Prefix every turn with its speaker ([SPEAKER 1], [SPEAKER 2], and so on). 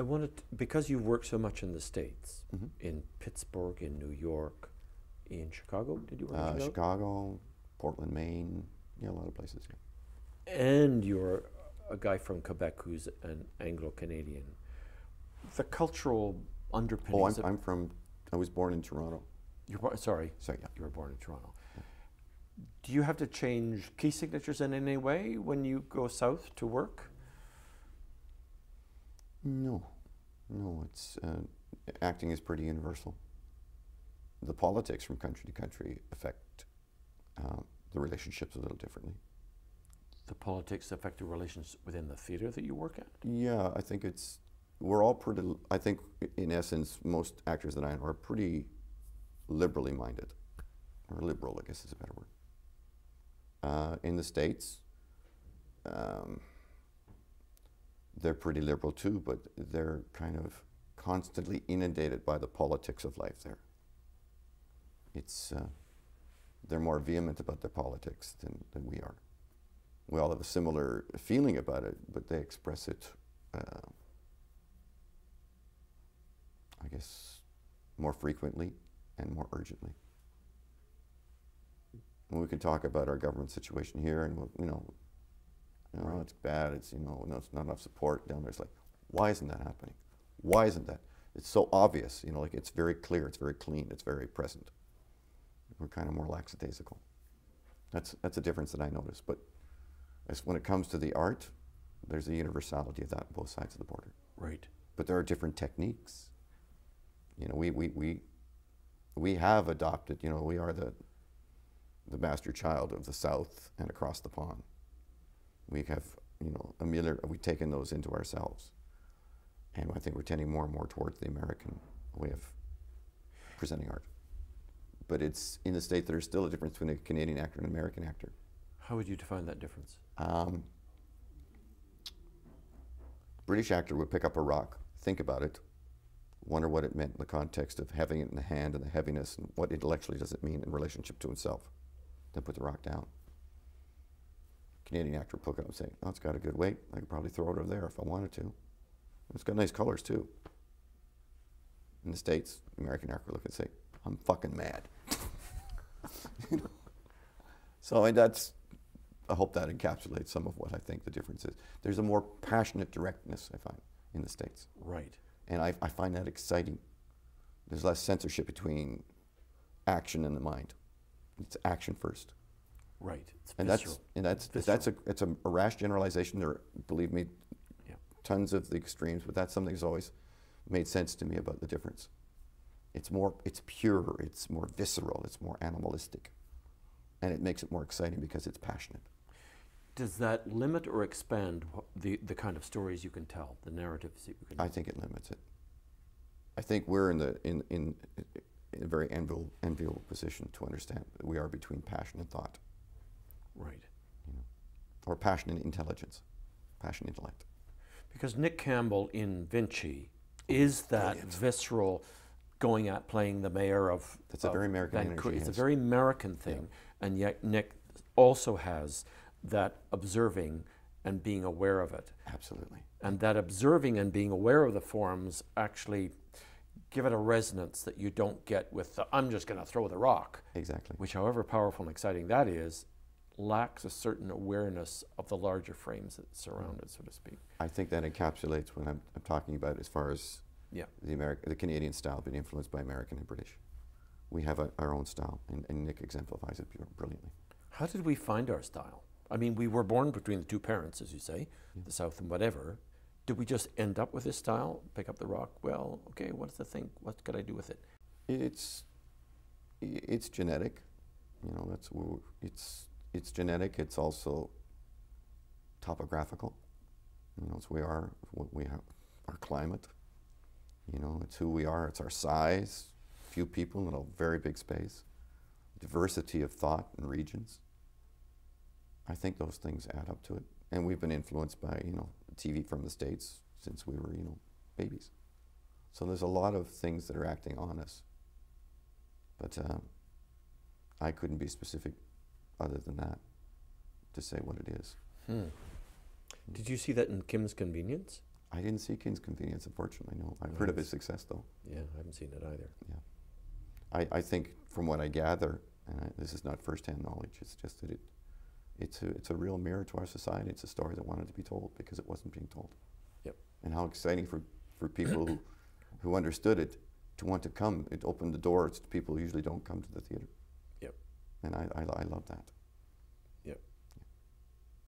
[SPEAKER 1] I wanted to, because you've worked so much in the states,
[SPEAKER 2] Mhm.
[SPEAKER 1] in Pittsburgh, in New York, in Chicago. Did you work
[SPEAKER 2] Uh,
[SPEAKER 1] in Chicago?
[SPEAKER 2] Chicago, Portland, Maine, yeah, a lot of places. Yeah.
[SPEAKER 1] And you're a guy from Quebec who's an Anglo-Canadian. The cultural underpinnings.
[SPEAKER 2] Oh, I'm, I'm from. I was born in Toronto.
[SPEAKER 1] you're bor- sorry,
[SPEAKER 2] So yeah.
[SPEAKER 1] you were born in Toronto. Do you have to change key signatures in any way when you go south to work?
[SPEAKER 2] No, no. It's uh, acting is pretty universal. The politics from country to country affect uh, the relationships a little differently.
[SPEAKER 1] The politics affect the relations within the theater that you work at.
[SPEAKER 2] Yeah, I think it's we're all pretty. I think in essence, most actors that I know are pretty liberally minded, or liberal, I guess is a better word. Uh, in the states, um, they're pretty liberal too, but they're kind of constantly inundated by the politics of life there. It's uh, they're more vehement about their politics than, than we are. We all have a similar feeling about it, but they express it, uh, I guess, more frequently and more urgently. We can talk about our government situation here, and we'll, you know, you know,
[SPEAKER 1] Right.
[SPEAKER 2] it's bad. It's you know, no, it's not enough support down there. It's like, why isn't that happening? Why isn't that? It's so obvious. You know, like it's very clear. It's very clean. It's very present. We're kind of more lackadaisical. That's that's a difference that I notice. But as when it comes to the art, there's a universality of that on both sides of the border.
[SPEAKER 1] Right.
[SPEAKER 2] But there are different techniques. You know, we we we we have adopted. You know, we are the the master child of the South and across the pond. We have, you know, amelior- we've taken those into ourselves. And I think we're tending more and more towards the American way of presenting art. But it's in the state there's still a difference between a Canadian actor and an American actor.
[SPEAKER 1] How would you define that difference?
[SPEAKER 2] Um, British actor would pick up a rock, think about it, wonder what it meant in the context of having it in the hand and the heaviness and what intellectually does it mean in relationship to himself, then put the rock down. Canadian actor pick it up and say, oh, it's got a good weight. I could probably throw it over there if I wanted to. It's got nice colors too. In the States, the American actor look and say, I'm fucking mad. You know? So and that's, I hope that encapsulates some of what I think the difference is. There's a more passionate directness, I find, in the States.
[SPEAKER 1] Right.
[SPEAKER 2] And I, I find that exciting. There's less censorship between action and the mind. It's action first.
[SPEAKER 1] Right. It's
[SPEAKER 2] And
[SPEAKER 1] visceral.
[SPEAKER 2] that's, and that's, that's a, it's a, a rash generalization. There are, believe me,
[SPEAKER 1] Yeah.
[SPEAKER 2] tons of the extremes, but that's something that's always made sense to me about the difference. It's more, it's pure, it's more visceral, it's more animalistic. And it makes it more exciting because it's passionate.
[SPEAKER 1] Does that limit or expand the, the kind of stories you can tell, the narratives that you can
[SPEAKER 2] I think it limits it. I think we're in the in in, in a very enviable, enviable position to understand that we are between passion and thought,
[SPEAKER 1] Right.
[SPEAKER 2] or passion and intelligence, passion intellect.
[SPEAKER 1] Because Nick Campbell in Vinci oh, is that
[SPEAKER 2] Brilliant.
[SPEAKER 1] visceral going at playing the mayor of.
[SPEAKER 2] That's a very American energy,
[SPEAKER 1] Vancouver. It's a very American thing. And yet Nick also has that observing and being aware of it.
[SPEAKER 2] Absolutely.
[SPEAKER 1] And that observing and being aware of the forms actually give it a resonance that you don't get with the, I'm just going to throw the rock,
[SPEAKER 2] Exactly.
[SPEAKER 1] which, however powerful and exciting that is, lacks a certain awareness of the larger frames that surround it, so to speak.
[SPEAKER 2] I think that encapsulates what I'm, I'm talking about as far as
[SPEAKER 1] Yeah.
[SPEAKER 2] the American, the Canadian style being influenced by American and British. We have a, our own style, and, and Nick exemplifies it brilliantly.
[SPEAKER 1] How did we find our style? I mean, we were born between the two parents, as you say, the South and whatever. Did we just end up with this style? Pick up the rock? Well, okay, what's the thing? What could I do with it?
[SPEAKER 2] It's it's genetic, you know. That's it's it's genetic. It's also topographical. You know, it's we are what we have, our climate. You know, it's who we are. It's our size. Few people in a very big space. Diversity of thought and regions. I think those things add up to it, and we've been influenced by you know TV from the states since we were you know babies. So there's a lot of things that are acting on us. But um, I couldn't be specific other than that to say what it is.
[SPEAKER 1] Hmm. Did you see that in Kim's Convenience?
[SPEAKER 2] I didn't see Kim's Convenience, unfortunately. No, I've heard of his success though.
[SPEAKER 1] Yeah, I haven't seen it either.
[SPEAKER 2] I, I think from what I gather, and I, this is not firsthand knowledge, it's just that it, it's a, it's a real mirror to our society. It's a story that wanted to be told because it wasn't being told.
[SPEAKER 1] Yep.
[SPEAKER 2] And how exciting for, for people who, who understood it to want to come. It opened the doors to people who usually don't come to the theater. And I, I, I love that.